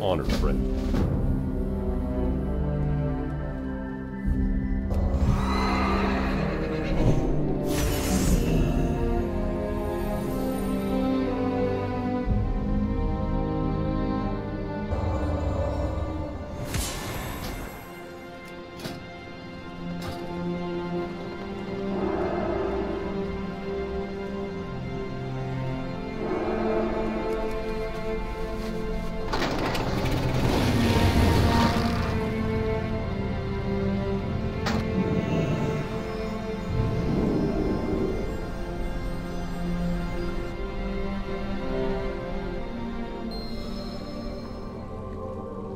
honor, friend.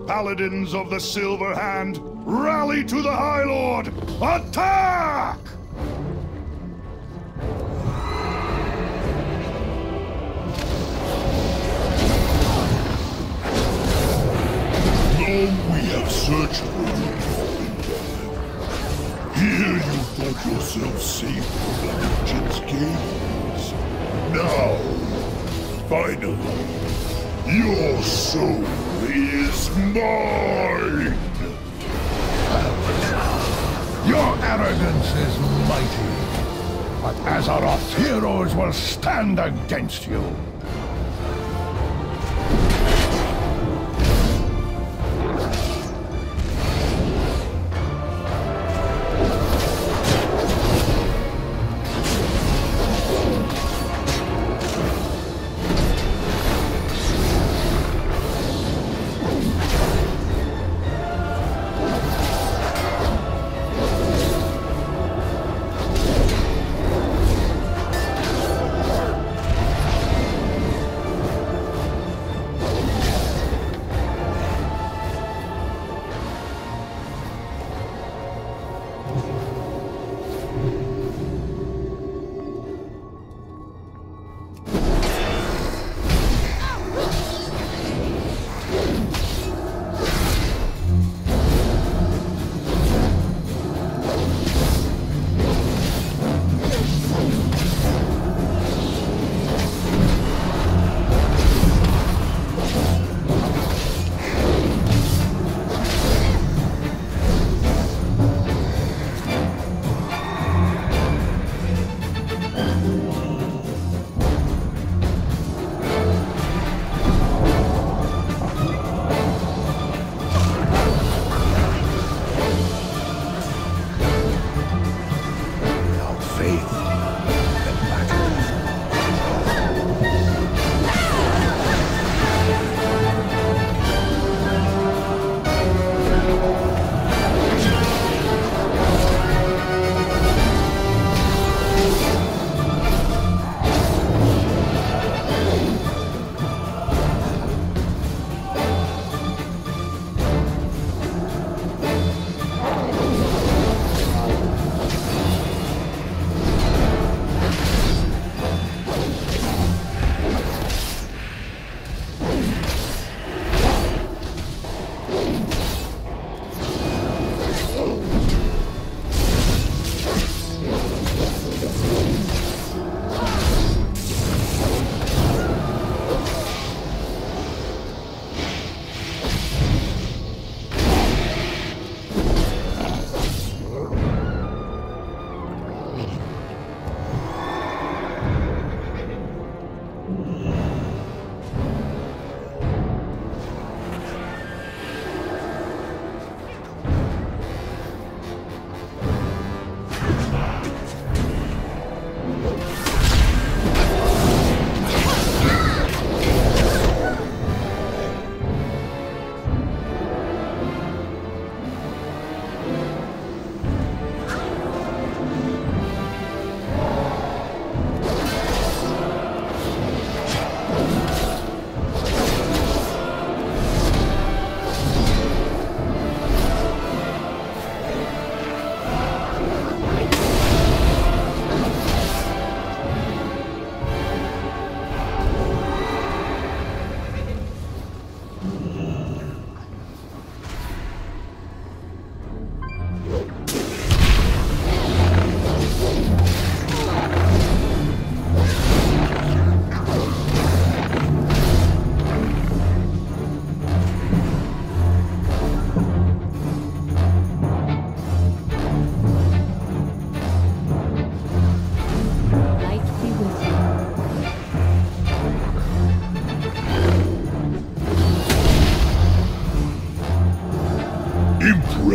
Paladins of the Silver Hand, rally to the High Lord! Attack! Long we have searched for you, Here you thought yourself safe from the Legion's gaze. Now, finally, your soul is mine! Your arrogance is mighty, but Azeroth's heroes will stand against you.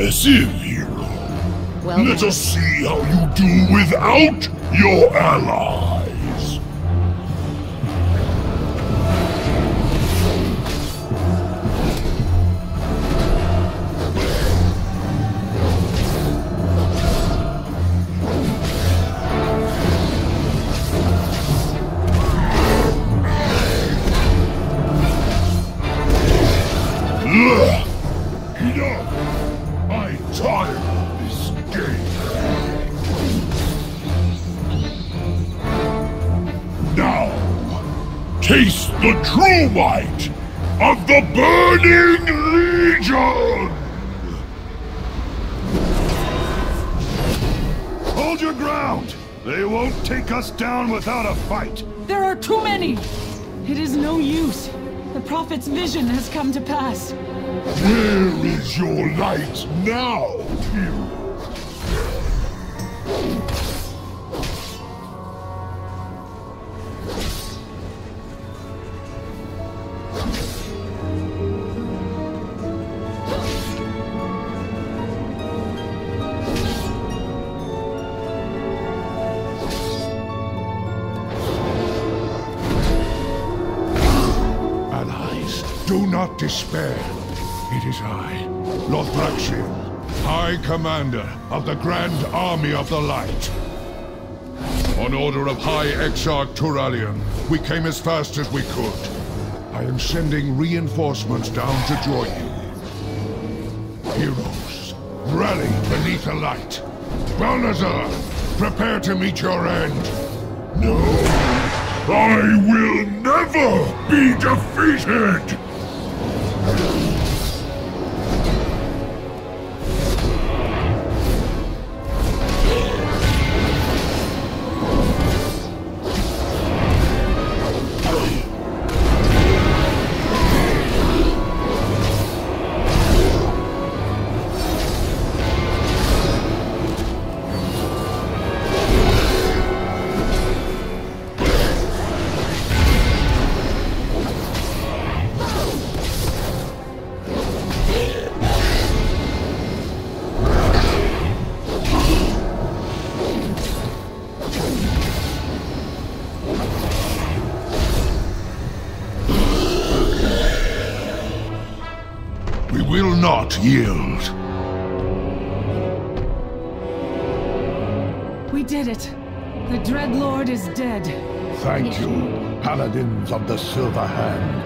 Civ hero. Well, Let us see how you do without your allies. Taste the true might of the Burning Legion! Hold your ground! They won't take us down without a fight! There are too many! It is no use. The Prophet's vision has come to pass. Where is your light now, hero? Do not despair. It is I, Lord Lothraxion, High Commander of the Grand Army of the Light. On order of High Exarch Turalyon, we came as fast as we could. I am sending reinforcements down to join you. Heroes, rally beneath the light. Balnazar, prepare to meet your end. No! I will never be defeated! We not yield. We did it. The Dreadlord is dead. Thank you, Paladins of the Silver Hand.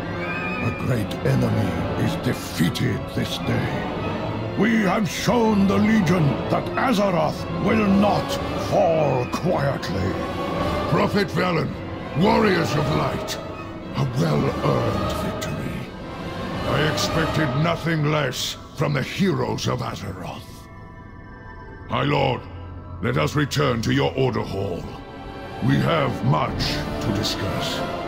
A great enemy is defeated this day. We have shown the Legion that Azeroth will not fall quietly. Prophet Velen, Warriors of Light, a well-earned victory. I expected nothing less from the heroes of Azeroth. My lord, let us return to your order hall. We have much to discuss.